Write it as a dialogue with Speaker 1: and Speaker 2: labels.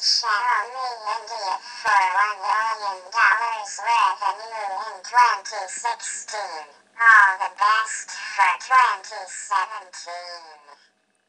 Speaker 1: Rex showed me India for $1 million revenue in 2016. All the best for 2017.